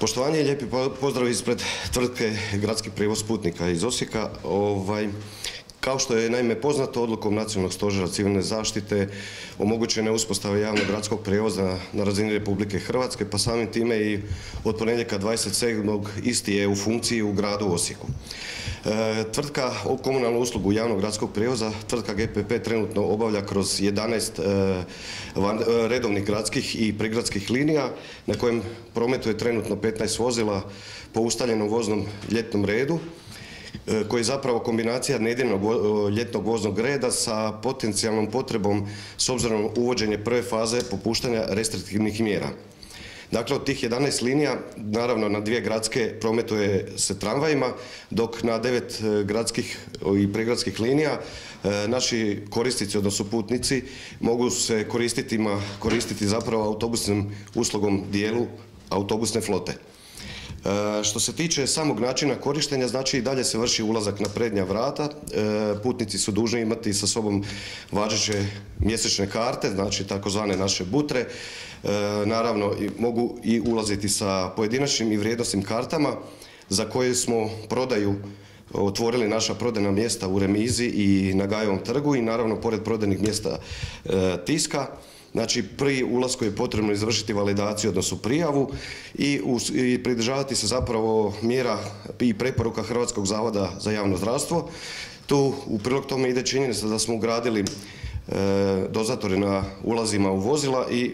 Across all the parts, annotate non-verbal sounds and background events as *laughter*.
Poštovanje i lijepi pozdrav ispred tvrtke Gradski prijevoz putnika iz Osijeka. Ovaj, kao što je naime poznato odlukom Nacionalnog stožera civilne zaštite omogućena je uspostava javnog gradskog prijevoza na razini Republike Hrvatske, pa samim time i od ponedjeljka 27. isti je u funkciji u gradu Osijeku. E, tvrtka o komunalnu uslugu javnog gradskog prijevoza, tvrtka GPP trenutno obavlja kroz 11 e, e, redovnih gradskih i prigradskih linija na kojem prometuje trenutno 15 vozila po ustaljenom voznom ljetnom redu koji je zapravo kombinacija nedjeljnog ljetnog voznog reda sa potencijalnom potrebom s obzirom uvođenje prve faze popuštanja restriktivnih mjera. Dakle, od tih 11 linija, naravno na dvije gradske prometuje se tramvajima, dok na devet e, gradskih i pregradskih linija e, naši korisnici, odnosno putnici, mogu se koristiti, koristiti zapravo autobusnim uslugom dijelu autobusne flote. E, što se tiče samog načina korištenja, znači i dalje se vrši ulazak na prednja vrata. Putnici su dužni imati sa sobom važeće mjesečne karte, znači takozvane naše butre. E, naravno mogu i ulaziti sa pojedinačnim i vrijednosnim kartama za koje smo prodaju otvorili naša prodajna mjesta u Remizi i na Gajevom trgu i naravno pored prodajnih mjesta e, tiska. Znači, pri ulasku je potrebno izvršiti validaciju, odnosno prijavu i, i pridržavati se zapravo mjera i preporuka Hrvatskog zavoda za javno zdravstvo. Tu u prilog tome ide činjenica da smo ugradili dozatore na ulazima u vozila i e,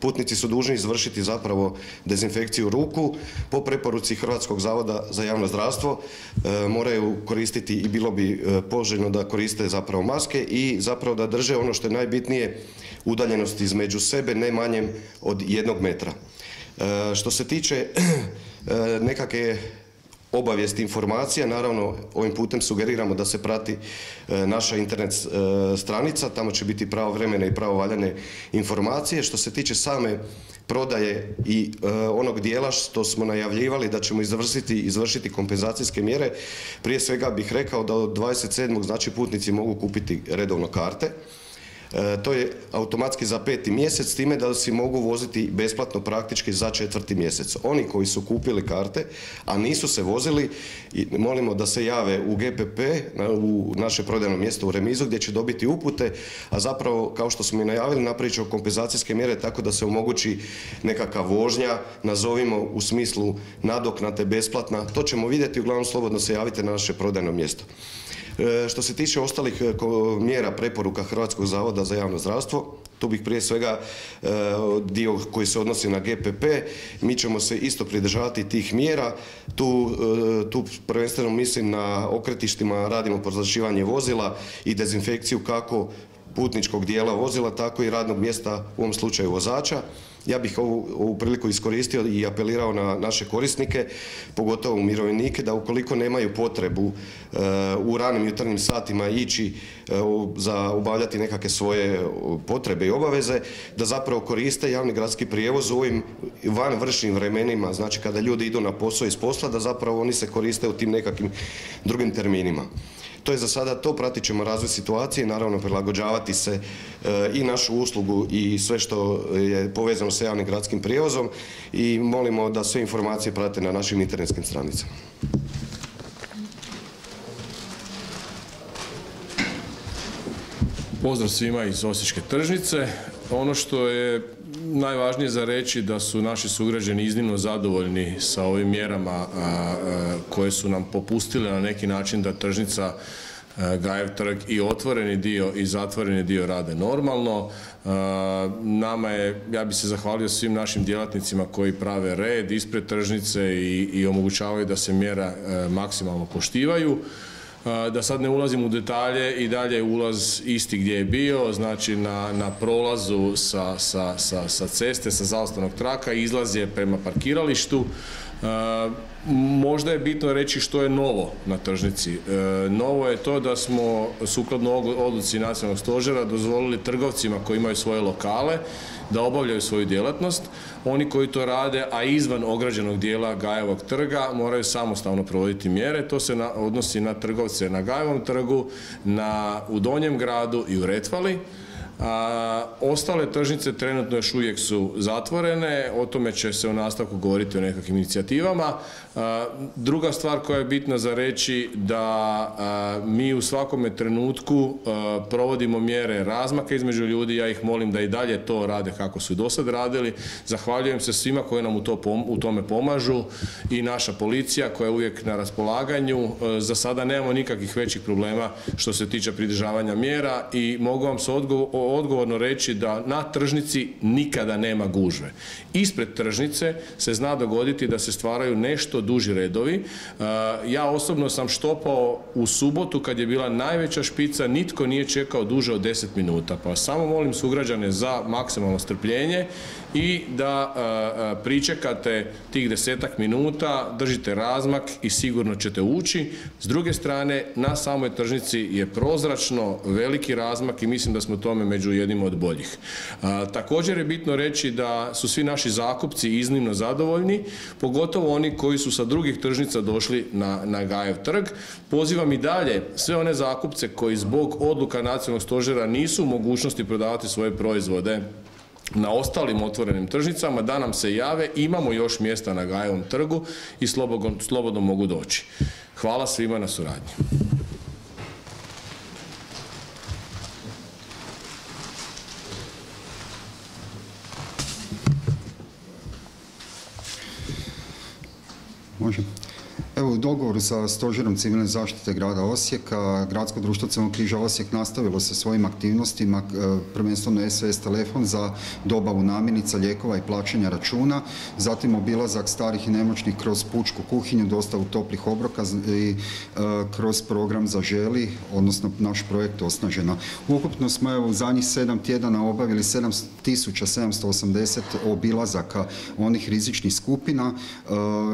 putnici su dužni izvršiti zapravo dezinfekciju ruku. Po preporuci Hrvatskog zavoda za javno zdravstvo e, moraju koristiti i bilo bi poželjno da koriste zapravo maske i zapravo da drže ono što je najbitnije udaljenost između sebe ne manjem od jednog metra. Što se tiče *clears throat* nekakve obavijesti informacija. Naravno, ovim putem sugeriramo da se prati e, naša internet e, stranica, tamo će biti pravovremene i pravovaljane informacije. Što se tiče same prodaje i e, onog dijela što smo najavljivali da ćemo izvršiti, izvršiti kompenzacijske mjere, prije svega bih rekao da od 27. znači putnici mogu kupiti redovno karte. E, to je automatski za peti mjesec, time da si mogu voziti besplatno praktički za četvrti mjesec. Oni koji su kupili karte, a nisu se vozili, molimo da se jave u GPP, u naše prodajno mjesto u Remizu, gdje će dobiti upute, a zapravo, kao što smo i najavili, napravit ćemo kompenzacijske mjere tako da se omogući nekakva vožnja, nazovimo u smislu nadoknate, besplatna. To ćemo vidjeti, uglavnom slobodno se javite na naše prodajno mjesto. E, što se tiče ostalih e, mjera preporuka Hrvatskog zavoda za javno zdravstvo, tu bih prije svega e, dio koji se odnosi na GPP, mi ćemo se isto pridržavati tih mjera. Tu, tu prvenstveno mislim na okretištima radimo prozračivanje vozila i dezinfekciju kako putničkog dijela vozila, tako i radnog mjesta u ovom slučaju vozača. Ja bih ovu, priliku iskoristio i apelirao na naše korisnike, pogotovo umirovljenike, da ukoliko nemaju potrebu e, u ranim jutarnjim satima ići e, za obavljati nekakve svoje potrebe i obaveze, da zapravo koriste javni gradski prijevoz u ovim van vršnim vremenima, znači kada ljudi idu na posao iz posla, da zapravo oni se koriste u tim nekakvim drugim terminima. To je za sada to, pratit ćemo razvoj situacije, naravno prilagođavati se e, i našu uslugu i sve što je povezano sa javnim gradskim prijevozom i molimo da sve informacije prate na našim internetskim stranicama. Pozdrav svima iz Osječke tržnice. Ono što je najvažnije za reći da su naši sugrađani iznimno zadovoljni sa ovim mjerama koje su nam popustile na neki način da tržnica Gajev trg i otvoreni dio i zatvoreni dio rade normalno. Nama je, ja bi se zahvalio svim našim djelatnicima koji prave red ispred tržnice i omogućavaju da se mjera maksimalno poštivaju da sad ne ulazim u detalje i dalje ulaz isti gdje je bio, znači na, na prolazu sa, sa, sa, sa ceste, sa zaustavnog traka, izlaz je prema parkiralištu. Možda je bitno reći što je novo na tržnici. E, novo je to da smo sukladno odluci nacionalnog stožera dozvolili trgovcima koji imaju svoje lokale da obavljaju svoju djelatnost. Oni koji to rade, a izvan ograđenog dijela Gajevog trga, moraju samostalno provoditi mjere. To se odnosi na trgovce na Gajevom trgu, u Donjem gradu i u Retvali. A, ostale tržnice trenutno još uvijek su zatvorene, o tome će se u nastavku govoriti o nekakvim inicijativama. druga stvar koja je bitna za reći da mi u svakome trenutku provodimo mjere razmaka između ljudi, ja ih molim da i dalje to rade kako su do sad radili. Zahvaljujem se svima koji nam u, to, u tome pomažu i naša policija koja je uvijek na raspolaganju. Za sada nemamo nikakvih većih problema što se tiče pridržavanja mjera i mogu vam se odgovorno reći da na tržnici nikada nema gužve. Ispred tržnice se zna dogoditi da se stvaraju nešto duži redovi. E, ja osobno sam štopao u subotu kad je bila najveća špica, nitko nije čekao duže od 10 minuta. Pa samo molim sugrađane za maksimalno strpljenje i da e, pričekate tih desetak minuta, držite razmak i sigurno ćete ući. S druge strane, na samoj tržnici je prozračno veliki razmak i mislim da smo tome među jednim od boljih. također je bitno reći da su svi naši zakupci iznimno zadovoljni, pogotovo oni koji su sa drugih tržnica došli na, na Gajev trg. Pozivam i dalje sve one zakupce koji zbog odluka nacionalnog stožera nisu u mogućnosti prodavati svoje proizvode na ostalim otvorenim tržnicama da nam se jave, imamo još mjesta na Gajevom trgu i slobodno mogu doći. Hvala svima na suradnji. Može. Evo, u dogovoru sa Stožerom civilne zaštite grada Osijeka, Gradsko društvo Crvenog križa Osijek nastavilo sa svojim aktivnostima, e, prvenstveno SOS telefon za dobavu namirnica, lijekova i plaćanja računa, zatim obilazak starih i nemoćnih kroz pučku kuhinju, dostavu toplih obroka i e, kroz program za želi, odnosno naš projekt Osnažena. Ukupno smo evo, u zadnjih sedam tjedana obavili 7780 obilazaka onih rizičnih skupina, e,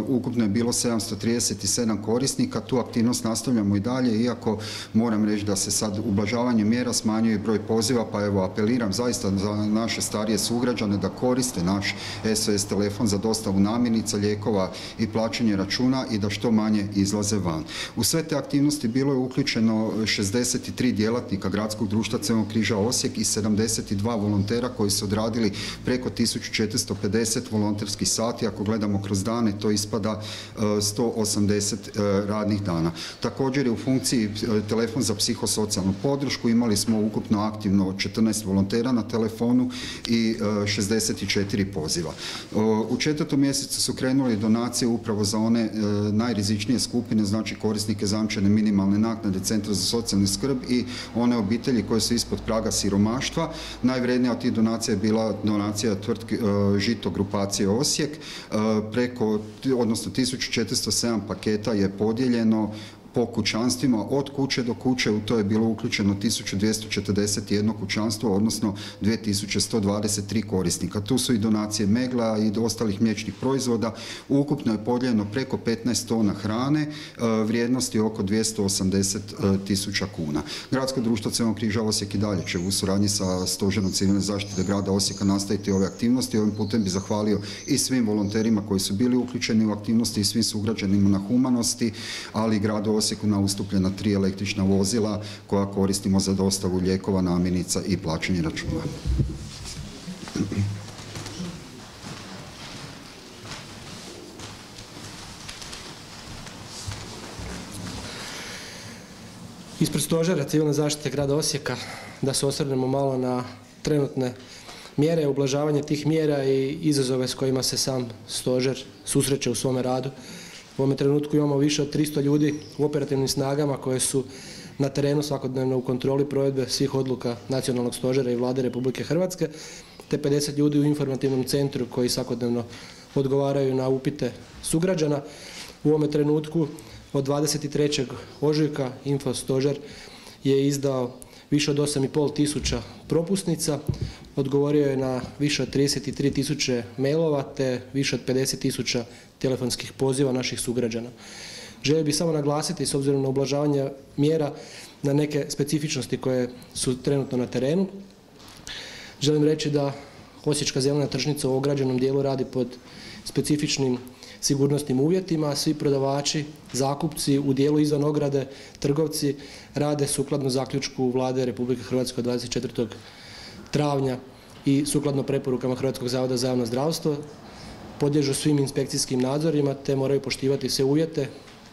ukupno je bilo 730 27 korisnika. Tu aktivnost nastavljamo i dalje, iako moram reći da se sad ublažavanje mjera smanjuje broj poziva, pa evo apeliram zaista za naše starije sugrađane da koriste naš SOS telefon za dostavu namirnica, lijekova i plaćanje računa i da što manje izlaze van. U sve te aktivnosti bilo je uključeno 63 djelatnika Gradskog društva Crvenog križa Osijek i 72 volontera koji su odradili preko 1450 volonterskih sati. Ako gledamo kroz dane, to ispada 180 80 e, radnih dana. Također je u funkciji e, telefon za psihosocijalnu podršku. Imali smo ukupno aktivno 14 volontera na telefonu i 64 e, poziva. U četvrtom mjesecu su krenuli donacije upravo za one najrizičnije skupine, znači korisnike zamčene minimalne naknade Centra za socijalnu skrb i one obitelji koje su ispod praga siromaštva. Najvrednija od tih donacija je bila donacija tvrtke Žito grupacije Osijek. Preko, odnosno 1407 paketa je podijeljeno po kućanstvima od kuće do kuće, u to je bilo uključeno 1241 kućanstvo, odnosno 2123 korisnika. Tu su i donacije megla i ostalih mliječnih proizvoda. Ukupno je podijeljeno preko 15 tona hrane, e, vrijednosti oko 280 e, tisuća kuna. Gradsko društvo Crvenog križa Osijek i dalje će u suradnji sa Stožerom civilne zaštite grada Osijeka nastaviti ove aktivnosti. Ovim putem bi zahvalio i svim volonterima koji su bili uključeni u aktivnosti i svim sugrađanima na humanosti, ali i gradu Osijeku na ustupljena tri električna vozila koja koristimo za dostavu lijekova, namirnica i plaćanje računa. Ispred stožera civilne zaštite grada Osijeka da se osvrnemo malo na trenutne mjere, ublažavanje tih mjera i izazove s kojima se sam stožer susreće u svome radu. U ovome trenutku imamo više od 300 ljudi u operativnim snagama koje su na terenu svakodnevno u kontroli provedbe svih odluka Nacionalnog stožera i vlade Republike Hrvatske, te 50 ljudi u informativnom centru koji svakodnevno odgovaraju na upite sugrađana. U ovome trenutku od 23. ožujka Info stožer je izdao više od 8,5 tisuća propusnica, odgovorio je na više od 33 tisuće mailova te više od 50 tisuća telefonskih poziva naših sugrađana. Želio bih samo naglasiti s obzirom na ublažavanje mjera na neke specifičnosti koje su trenutno na terenu. Želim reći da Osječka zelena tržnica u ograđenom dijelu radi pod specifičnim sigurnosnim uvjetima, svi prodavači, zakupci u dijelu izvan ograde, trgovci rade sukladno zaključku vlade Republike Hrvatske od 24. travnja i sukladno preporukama Hrvatskog zavoda za javno zdravstvo podliježu svim inspekcijskim nadzorima te moraju poštivati sve uvjete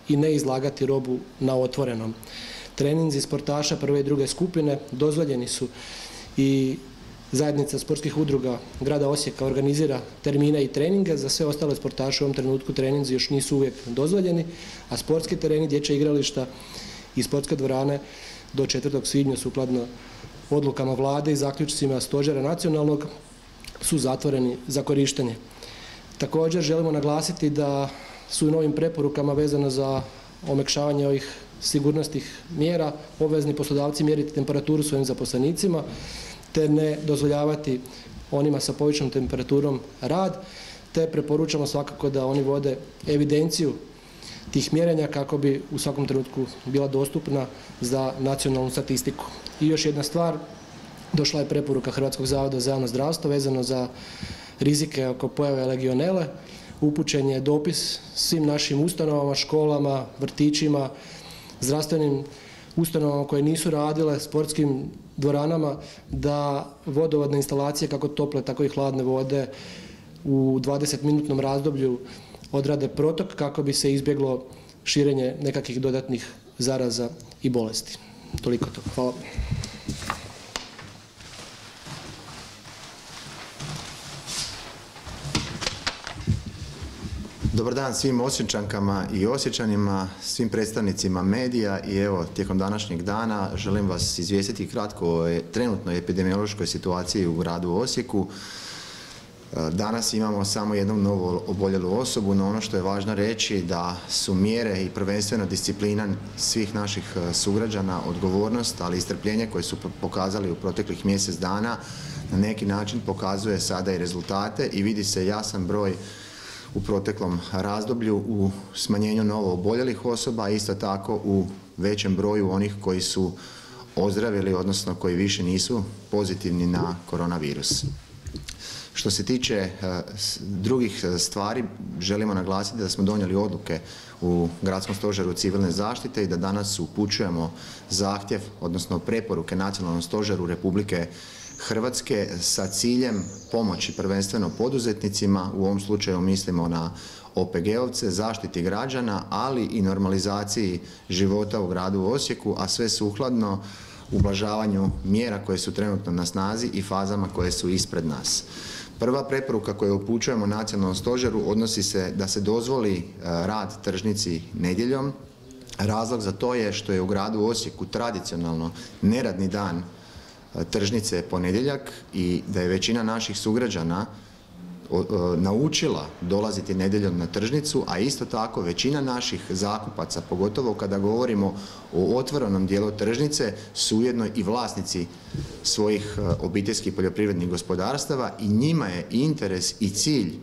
i ne izlagati robu na otvorenom. Treninzi sportaša prve i druge skupine dozvoljeni su i zajednica sportskih udruga grada Osijeka organizira termine i treninge, za sve ostale sportaše u ovom trenutku treninzi još nisu uvijek dozvoljeni, a sportski tereni, dječja igrališta i sportske dvorane do 4. svibnja sukladno odlukama vlade i zaključcima stožera nacionalnog su zatvoreni za korištenje. Također želimo naglasiti da su u novim preporukama vezano za omekšavanje ovih sigurnosnih mjera obvezni poslodavci mjeriti temperaturu svojim zaposlenicima te ne dozvoljavati onima sa povišenom temperaturom rad te preporučamo svakako da oni vode evidenciju tih mjerenja kako bi u svakom trenutku bila dostupna za nacionalnu statistiku. I još jedna stvar, došla je preporuka Hrvatskog zavoda za javno zdravstvo vezano za rizike oko pojave legionele. Upućen je dopis svim našim ustanovama, školama, vrtićima, zdravstvenim ustanovama koje nisu radile, sportskim dvoranama, da vodovodne instalacije kako tople, tako i hladne vode u 20-minutnom razdoblju odrade protok kako bi se izbjeglo širenje nekakvih dodatnih zaraza i bolesti. Toliko to. Hvala. Dobar dan svim osjećankama i osjećanima, svim predstavnicima medija i evo tijekom današnjeg dana želim vas izvijestiti kratko o trenutnoj epidemiološkoj situaciji u gradu Osijeku. E, danas imamo samo jednu novu oboljelu osobu, no ono što je važno reći da su mjere i prvenstveno disciplina svih naših e, sugrađana, odgovornost, ali i strpljenje koje su pokazali u proteklih mjesec dana na neki način pokazuje sada i rezultate i vidi se jasan broj u proteklom razdoblju u smanjenju novo oboljelih osoba, a isto tako u većem broju onih koji su ozdravili, odnosno koji više nisu pozitivni na koronavirus. Što se tiče e, drugih e, stvari, želimo naglasiti da smo donijeli odluke u Gradskom stožeru civilne zaštite i da danas upućujemo zahtjev, odnosno preporuke Nacionalnom stožeru Republike Hrvatske sa ciljem pomoći prvenstveno poduzetnicima, u ovom slučaju mislimo na OPG-ovce, zaštiti građana, ali i normalizaciji života u gradu Osijeku, a sve sukladno ublažavanju mjera koje su trenutno na snazi i fazama koje su ispred nas. Prva preporuka koju upućujemo nacionalnom stožeru odnosi se da se dozvoli e, rad tržnici nedjeljom. Razlog za to je što je u gradu Osijeku tradicionalno neradni dan tržnice ponedjeljak i da je većina naših sugrađana naučila dolaziti nedjeljom na tržnicu, a isto tako većina naših zakupaca, pogotovo kada govorimo o otvorenom dijelu tržnice, su ujedno i vlasnici svojih e, obiteljskih poljoprivrednih gospodarstava i njima je interes i cilj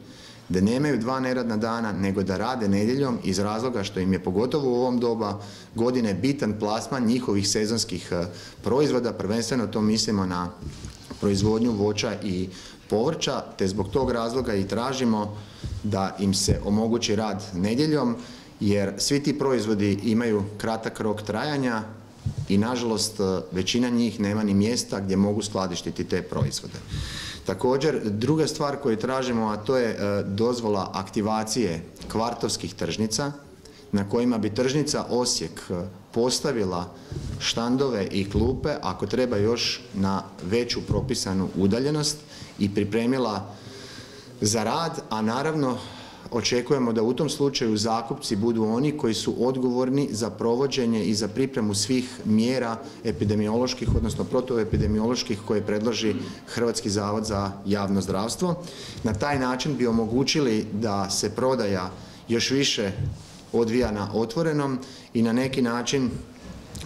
da nemaju dva neradna dana, nego da rade nedjeljom iz razloga što im je pogotovo u ovom doba godine bitan plasman njihovih sezonskih e, proizvoda, prvenstveno to mislimo na proizvodnju voća i povrća, te zbog tog razloga i tražimo da im se omogući rad nedjeljom, jer svi ti proizvodi imaju kratak rok trajanja i nažalost većina njih nema ni mjesta gdje mogu skladištiti te proizvode. Također, druga stvar koju tražimo, a to je e, dozvola aktivacije kvartovskih tržnica, na kojima bi tržnica Osijek e, postavila štandove i klupe, ako treba još na veću propisanu udaljenost i pripremila za rad, a naravno očekujemo da u tom slučaju zakupci budu oni koji su odgovorni za provođenje i za pripremu svih mjera epidemioloških, odnosno protuepidemioloških koje predloži Hrvatski zavod za javno zdravstvo. Na taj način bi omogućili da se prodaja još više odvija na otvorenom i na neki način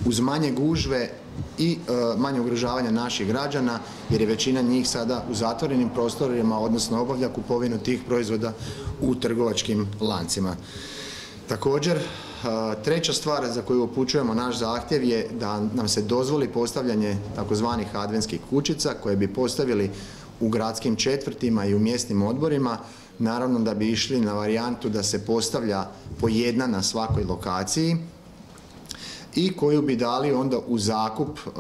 uz manje gužve i e, manje ugrožavanja naših građana jer je većina njih sada u zatvorenim prostorima odnosno obavlja kupovinu tih proizvoda u trgovačkim lancima. Također, e, treća stvar za koju upućujemo naš zahtjev je da nam se dozvoli postavljanje takozvanih adventskih kućica koje bi postavili u gradskim četvrtima i u mjesnim odborima, naravno da bi išli na varijantu da se postavlja po jedna na svakoj lokaciji i koju bi dali onda u zakup e,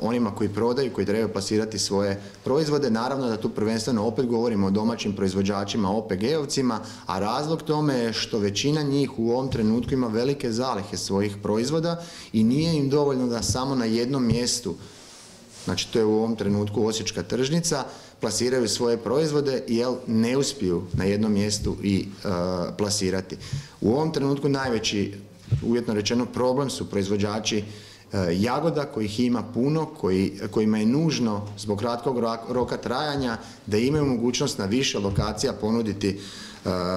onima koji prodaju, koji trebaju plasirati svoje proizvode. Naravno da tu prvenstveno opet govorimo o domaćim proizvođačima, OPG-ovcima, a razlog tome je što većina njih u ovom trenutku ima velike zalihe svojih proizvoda i nije im dovoljno da samo na jednom mjestu znači to je u ovom trenutku Osječka tržnica, plasiraju svoje proizvode jer ne uspiju na jednom mjestu i e, plasirati. U ovom trenutku najveći, uvjetno rečeno, problem su proizvođači e, jagoda kojih ima puno, koji, kojima je nužno zbog kratkog roka trajanja da imaju mogućnost na više lokacija ponuditi e,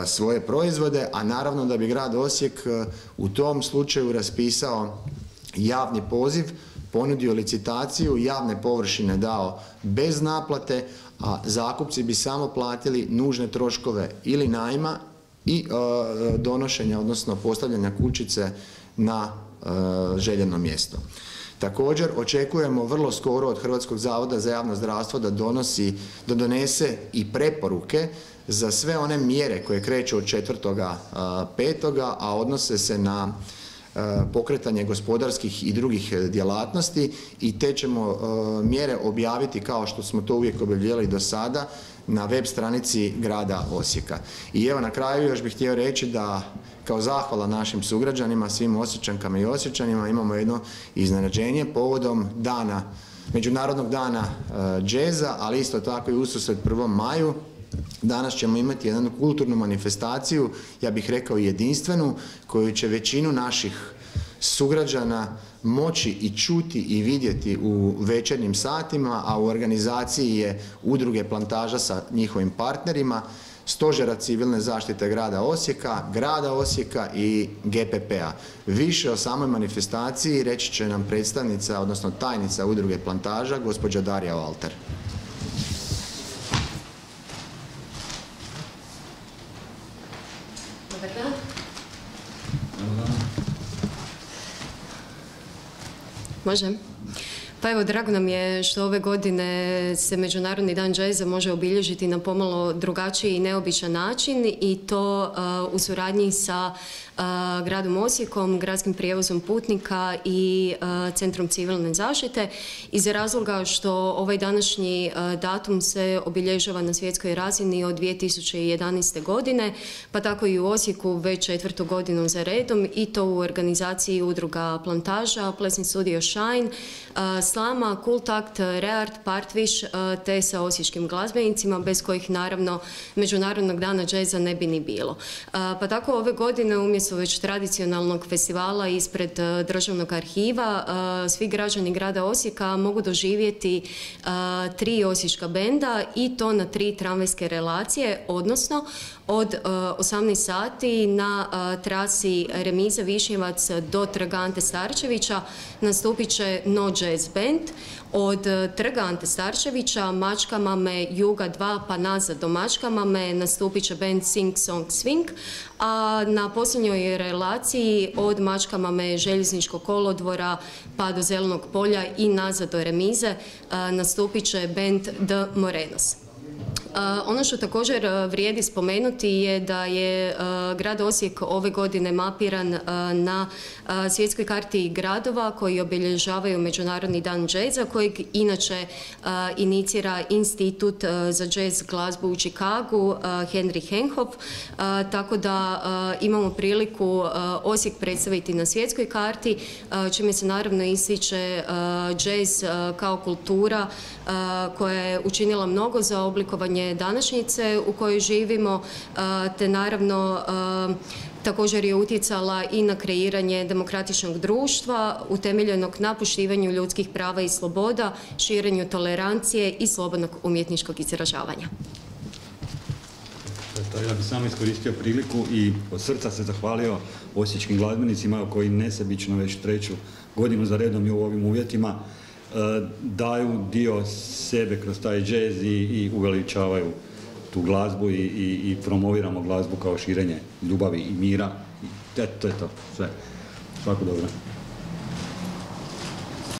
svoje proizvode, a naravno da bi grad Osijek u tom slučaju raspisao javni poziv ponudio licitaciju, javne površine dao bez naplate, a zakupci bi samo platili nužne troškove ili najma i e, donošenja, odnosno postavljanja kućice na e, željeno mjesto. Također očekujemo vrlo skoro od Hrvatskog zavoda za javno zdravstvo da donosi, da donese i preporuke za sve one mjere koje kreću od četvrtoga petoga, a odnose se na E, pokretanje gospodarskih i drugih e, djelatnosti i te ćemo e, mjere objaviti kao što smo to uvijek objavljivali do sada na web stranici grada Osijeka. I evo na kraju još bih htio reći da kao zahvala našim sugrađanima, svim osjećankama i osjećanima imamo jedno iznenađenje povodom dana Međunarodnog dana džeza, ali isto tako i ususret 1. maju Danas ćemo imati jednu kulturnu manifestaciju, ja bih rekao jedinstvenu, koju će većinu naših sugrađana moći i čuti i vidjeti u večernjim satima, a u organizaciji je udruge plantaža sa njihovim partnerima, Stožera civilne zaštite grada Osijeka, grada Osijeka i GPP-a. Više o samoj manifestaciji reći će nam predstavnica, odnosno tajnica udruge plantaža, gospođa Darija Walter. Može? Pa evo, drago nam je što ove godine se Međunarodni dan džeza može obilježiti na pomalo drugačiji i neobičan način i to uh, u suradnji sa gradom Osijekom, gradskim prijevozom putnika i Centrom civilne zaštite iz razloga što ovaj današnji datum se obilježava na svjetskoj razini od 2011. godine, pa tako i u Osijeku već četvrtu godinu za redom i to u organizaciji udruga Plantaža, Plesni studio Shine, Slama, Kultakt, Reart, Partviš te sa osječkim glazbenicima bez kojih naravno Međunarodnog dana džeza ne bi ni bilo. Pa tako ove godine umjesto već tradicionalnog festivala ispred e, državnog arhiva svi građani grada Osijeka mogu doživjeti tri osječka benda i to na tri tramvajske relacije, odnosno od 18 sati na trasi Remiza Višnjevac do Trgante Starčevića nastupit će No Jazz Band. Od trga Ante Starčevića, Mačkamame, Juga 2 pa nazad do Mačkamame nastupit će band Sing Song Swing, a na posljednjoj relaciji od Mačkamame željezničkog kolodvora pa do Zelenog polja i nazad do Remize nastupit će band The Morenos. Ono što također vrijedi spomenuti je da je grad Osijek ove godine mapiran na svjetskoj karti gradova koji obilježavaju Međunarodni dan džeza kojeg inače inicira Institut za džez glazbu u Čikagu Henry Henhoff. Tako da imamo priliku Osijek predstaviti na svjetskoj karti čime se naravno ističe džez kao kultura koja je učinila mnogo za oblikovanje današnjice u kojoj živimo, te naravno također je utjecala i na kreiranje demokratičnog društva utemeljenog na poštivanju ljudskih prava i sloboda, širenju tolerancije i slobodnog umjetničkog izražavanja. Ja bih samo iskoristio priliku i od srca se zahvalio osječkim glazbenicima koji nesebično već treću godinu za redom i u ovim uvjetima E, daju dio sebe kroz taj džez i, i uveličavaju tu glazbu i, i, promoviramo glazbu kao širenje ljubavi i mira. I to je to, sve. Svako dobro.